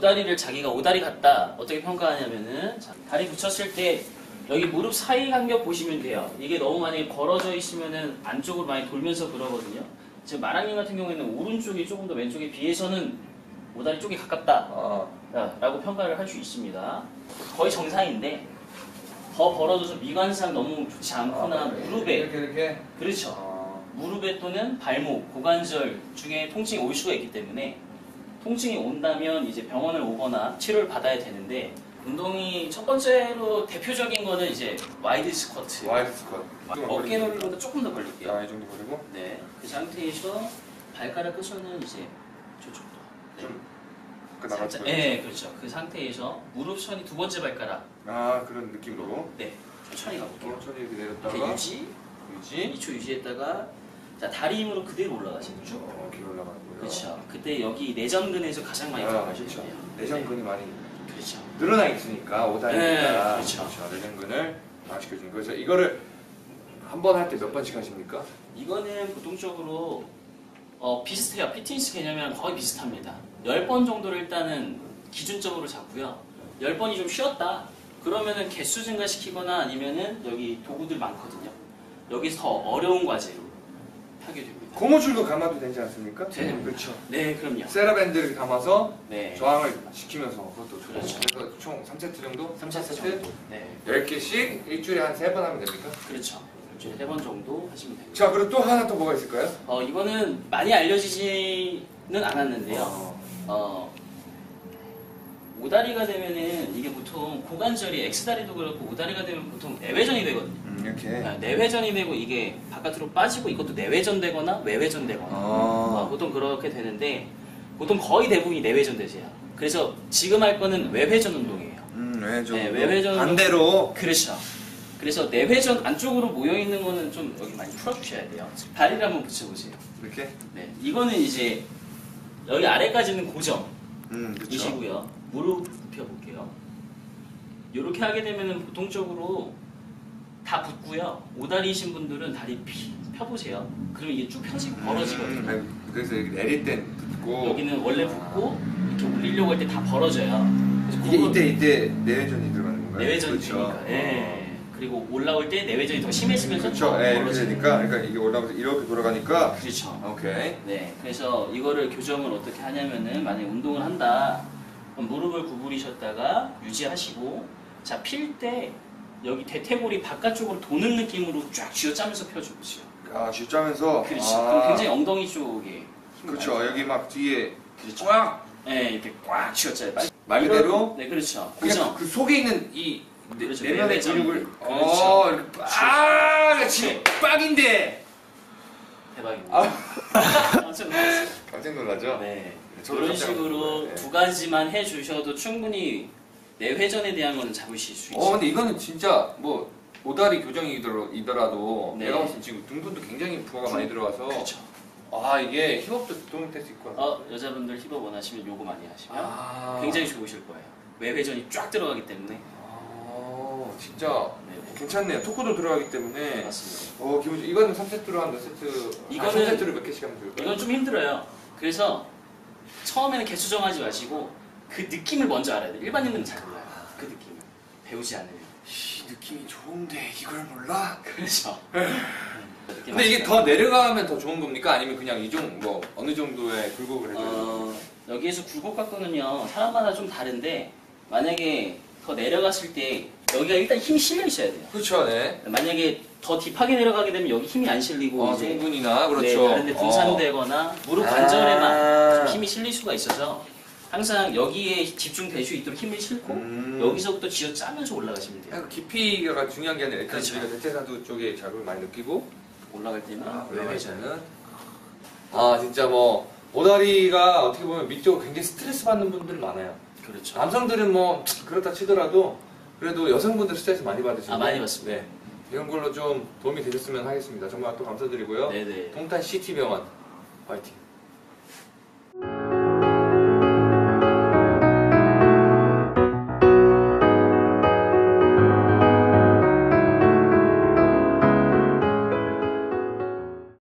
오다리를 자기가 오다리 같다 어떻게 평가하냐면은 자, 다리 붙였을 때 여기 무릎 사이 간격 보시면 돼요. 이게 너무 만약에 걸어져 있으면은 안쪽으로 많이 돌면서 그러거든요. 지금 마랑님 같은 경우에는 오른쪽이 조금 더 왼쪽에 비해서는 오다리 쪽이 가깝다. 아, 라고 평가를 할 수 있습니다. 거의 정상인데 더 벌어져서 미관상 너무 좋지 않거나 무릎에 이렇게 이렇게. 그렇죠. 아, 무릎에 또는 발목, 고관절 중에 통증이 올 수가 있기 때문에 통증이 온다면 이제 병원을 오거나 치료를 받아야 되는데 운동이 첫 번째로 대표적인 거는 이제 wide squat. wide squat. 어깨 넓이보다 조금 더 벌릴게요. 자, 이 정도 벌리고 네. 그 상태에서 발가락 끝선은 이제 저쪽도. 네. 좀 아까 살짝. 네, 그렇죠. 그 상태에서 무릎선이 두 번째 발가락. 아, 그런 느낌으로. 네, 천천히 가볼게요. 천천히 이렇게 이렇게 내렸다가 유지, 유지. 2초 유지했다가 자 다리 힘으로 그대로 올라가시는 쭉. 어, 이렇게 올라가는 거예요. 그렇죠. 그때 여기 내전근에서 가장 많이 아, 들어가셔야 그렇죠. 내전근이 많이 네, 그렇죠. 늘어나 있으니까 오다리니까 네, 그렇죠. 내전근을 강화시켜주는 거죠. 이거를 한 번 할 때 몇 번씩 하십니까? 이거는 보통적으로 어, 비슷해요. 피트니스 개념이랑 거의 비슷합니다. 10번 정도를 일단은 기준점으로 잡고요. 10번이 좀 쉬었다. 그러면은 개수 증가시키거나 아니면은 여기 도구들 많거든요. 여기서 더 어려운 과제로 하게 됩니다. 고무줄도 감아도 되지 않습니까? 됩니다. 그렇죠. 네, 그럼요. 세라밴드를 감아서 네. 저항을 시키면서 그것도 그렇죠. 그래서 총 3세트 정도? 3차트 정도. 네, 10개씩 일주일에 한 3번 하면 됩니까? 그렇죠. 일주일에 3번 정도 하시면 됩니다. 자 그리고 또 하나 또 뭐가 있을까요? 어, 이거는 많이 알려지지는 않았는데요. 어, 어, 오다리가 되면은 이게 보통 고관절이 X다리도 그렇고 오다리가 되면 보통 내외전이 되거든요. 음, 이렇게 네, 내외전이 되고 이게 바깥으로 빠지고 이것도 내외전 되거나 외외전 되거나 어, 아, 보통 그렇게 되는데 보통 거의 대부분이 내외전 되세요. 그래서 지금 할 거는 외회전 운동이에요. 음, 외회전 네, 외회전 반대로 그렇죠. 그래서 내회전 안쪽으로 모여 있는 거는 좀 여기 많이 풀어주셔야 돼요. 다리를 한번 붙여보세요. 이렇게 네, 이거는 이제 여기 아래까지는 고정. 음. 이시고요. 무릎 펴볼게요. 이렇게 하게 되면은 보통적으로 다 붙고요. 오다리이신 분들은 다리 피, 펴보세요. 그러면 이게 쭉 펴지고 벌어지거든요. 음, 그래서 여기 내릴 땐 붙고 여기는 원래 붙고 이렇게 올리려고 할 때 다 벌어져요. 그래서 이게 그거 이때 이때 내외전이 들어가는 건가요? 내외전이 그렇죠. 예. 그리고 올라올 때 내외전이 더 심해지면서 그렇죠. 더 예, 이렇게 되니까 그러니까 이게 올라가면서 이렇게 돌아가니까 그렇죠. 오케이. 네, 그래서 이거를 교정을 어떻게 하냐면은 만약에 운동을 한다. 그럼 무릎을 구부리셨다가 유지하시고 자 필 때 여기 대퇴골이 바깥쪽으로 도는 느낌으로 쫙 쥐어짜면서 펴주고요. 아, 쥐짜면서 그렇죠. 아, 그럼 굉장히 엉덩이 쪽에 힘을 그렇죠. 많이 여기 막 뒤에 그렇죠. 꽉 네, 이렇게 꽉 쥐어짜요. 말 그대로 네, 그렇죠. 그냥 고정. 그 속에 있는 이 내- 그렇죠. 내면의 내외전. 근육을 그렇죠. 어, 이렇게 빡 지금 빡인데 대박입니다. 아. 깜짝 놀랐어요. 깜짝 놀라죠? 네. 이런 깜짝 식으로. 네. 두 가지만 해주셔도 충분히 내 회전에 대한 거는 잡으실 수 있어요. 어 근데 이거는 진짜 뭐 오다리 교정이더라도 네. 내가 봤을 때 지금 등분도 굉장히 부하가 많이 들어가서 그렇죠. 아 이게 힙업도 도움이 될 수 있고 어, 여자분들 힙업 원하시면 요거 많이 하시면 아 굉장히 좋으실 거예요. 외회전이 쫙 들어가기 때문에. 아 진짜 네, 괜찮네요 토크도 들어가기 때문에 맞습니다. 어 기분 좋 이거는 3세트로 한 몇 세트 이거는- 아, 3세트로 몇 개씩 하면 될까요? 이건 좀 힘들어요. 그래서 처음에는 개 수 정하지 마시고 그 느낌을 먼저 알아야 돼요. 일반인들은 잘 몰라요. 그 느낌을. 배우지 않으면. 이 느낌이 좋은데 이걸 몰라? 그렇죠. 근데 이게 더 내려가면 더 좋은 겁니까? 아니면 그냥 이 정도 뭐 어느 정도의 굴곡을 해줘요? 어, 여기에서 굴곡 각도는요 사람마다 좀 다른데 만약에 더 내려갔을 때 여기가 일단 힘이 실려 있어야 돼요. 그렇죠, 네. 만약에 더 딥하게 내려가게 되면 여기 힘이 안 실리고 어, 이제 성분이나 그렇죠. 네, 다른데 분산되거나 무릎 관절에만 아. 좀 힘이 실릴 수가 있어서 항상 여기에 집중될 수 있도록 힘을 실고 음. 여기서부터 쥐어 짜면서 올라가시면 돼요. 약간 깊이가 중요한 게 아니라 일단 그렇죠. 우리가 대퇴사두 쪽에 자극을 많이 느끼고 올라갈 때는 아, 외회전. 올라가서는 아 진짜 뭐 오다리가 어떻게 보면 밑쪽으로 굉장히 스트레스 받는 분들 많아요. 그렇죠. 남성들은 뭐 그렇다 치더라도 그래도 여성분들 스트레스 많이 받으시고 아, 많이 받습니다. 네. 이런 걸로 좀 도움이 되셨으면 하겠습니다. 정말 또 감사드리고요. 네네. 동탄 시티 병원 화이팅.